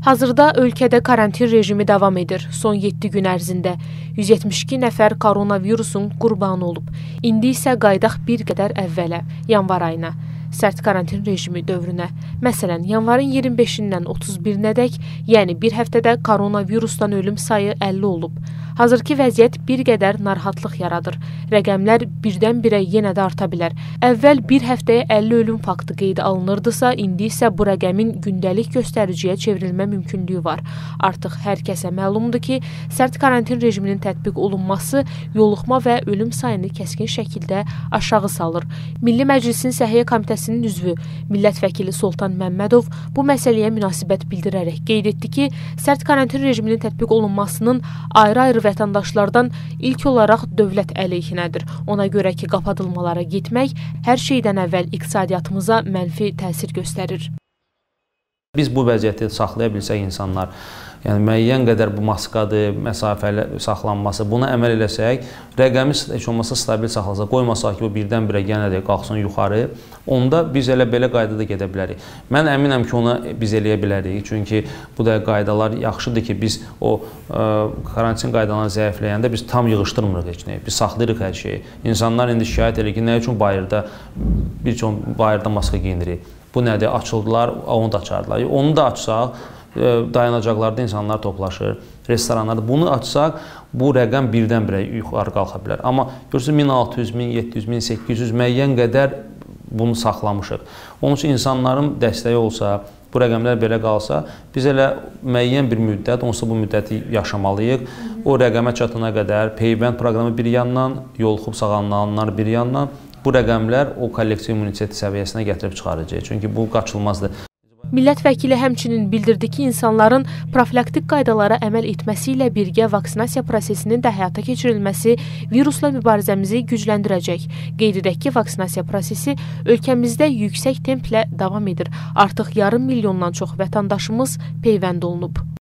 Hazırda ölkədə karantin rejimi davam edir. Son 7 gün ərzində 172 nəfər koronavirusun qurbanı olub. İndi isə qaydaq bir qədər əvvələ, yanvar ayına sərt karantin rejimi dövrünə. Məsələn, yanvarın 25-dən 31-nədək, yəni bir həftədə koronavirusdan ölüm sayı 50 olub. Hazırki vəziyyət bir qədər narahatlıq yaradır. Rəqəmlər birdən-birə yenə də arta bilər. Əvvəl bir həftəyə 50 ölüm faktı qeydə alınırdısa, indi isə bu rəqəmin gündəlik göstəriciyə çevrilmə mümkünlüyü var. Artıq hər kəsə məlumdur ki, sərt karantin rejiminin tətbiq olunması yoluxma və ölüm sayını kəskin şəkildə aşağı salır. Milli Məclisin Səhiyyə Komitəsinin üzvü, millət vəkili Soltan Məmmədov bu məsələyə münasibət bildirərək qeyd etdi ki, sərt karantin rejiminin tətbiq olunmasının ayrı-ayrı vətəndaşlardan ilk olaraq dövlət əleyhinədir. Ona görə ki, qapadılmalara getmək hər şeydən əvvəl iqtisadiyyatımıza mənfi təsir göstərir. Biz bu vəziyyəti saxlaya bilsək insanlar Yəni müəyyən qədər bu maskadır, məsafəli saxlanması, buna əməl eləsək, rəqəmi heç olmasa stabil saxlasa, qoymasaq ki, bu birdən-birə yenə də qalxsın yuxarı, onda biz elə belə qaydada gedə bilərik. Mən əminəm ki, onu biz eləyə bilərik. Çünki bu da qaydalar yaxşıdır ki, biz o ə, karantin qaydalarını zəifləyəndə biz tam yığışdırmırıq heç nəyi. Biz saxlayırıq hər şeyi. İnsanlar indi şikayət edir ki, nə üçün bayırda bir çox bayırda maska geyinirik. Bu nədir? Açıldılar, onu da açardılar. Onu da açsaq, dayanacaqlarda insanlar toplaşır, restoranlarda. Bunu açsaq, bu rəqəm birdən-birə yuxarı qalxa bilər. Amma görürsünüz 1600, 1700, 1800 müəyyən qədər bunu saxlamışıq. Onun üçün insanların dəstəyi olsa, bu rəqəmlər belə qalsa, biz elə müəyyən bir müddət, onsuz bu müddəti yaşamalıyıq. O rəqəmə çatana qədər peyvənd proqramı bir yandan, yoluxub sağalmalanlar bir yandan bu rəqəmlər o kollektiv immunitet səviyyəsinə gətirib çıxaracaq. Çünki bu qaçılmazdır. Millət vəkili həmçinin bildirdi ki, insanların profilaktik qaydalara əməl etməsi ilə birgə vaksinasiya prosesinin də həyata keçirilməsi virusla mübarizəmizi gücləndirəcək. Qeyd edək ki, vaksinasiya prosesi ölkəmizdə yüksək templə davam edir. Artıq yarım milyondan çox vətəndaşımız peyvənd olunub.